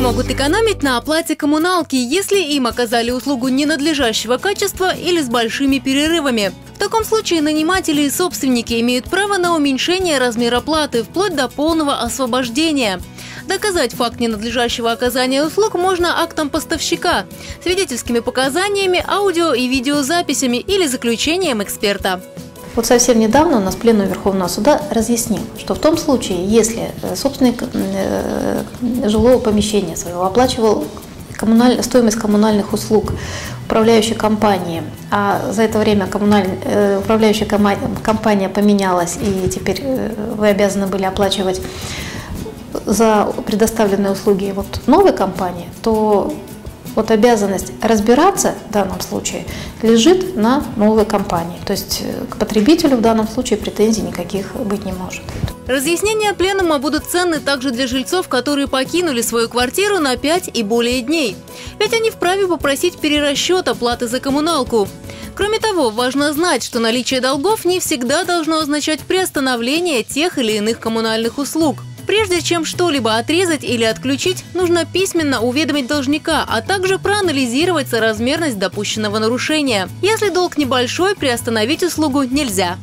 могут экономить на оплате коммуналки, если им оказали услугу ненадлежащего качества или с большими перерывами. В таком случае наниматели и собственники имеют право на уменьшение размера платы вплоть до полного освобождения. Доказать факт ненадлежащего оказания услуг можно актом поставщика, свидетельскими показаниями, аудио и видеозаписями или заключением эксперта. Вот совсем недавно у нас пленум Верховного суда разъяснил, что в том случае, если э, собственник э, жилого помещения своего оплачивал коммуналь... стоимость коммунальных услуг управляющей компании, а за это время коммуналь... Э, управляющая компания поменялась, и теперь вы обязаны были оплачивать за предоставленные услуги вот новой компании, то вот обязанность разбираться в данном случае лежит на новой компании. То есть э, к потребителю в данном случае претензий никаких быть не может. Разъяснения пленума будут ценны также для жильцов, которые покинули свою квартиру на 5 и более дней. Ведь они вправе попросить перерасчет оплаты за коммуналку. Кроме того, важно знать, что наличие долгов не всегда должно означать приостановление тех или иных коммунальных услуг. Прежде чем что-либо отрезать или отключить, нужно письменно уведомить должника, а также проанализировать соразмерность допущенного нарушения. Если долг небольшой, приостановить услугу нельзя.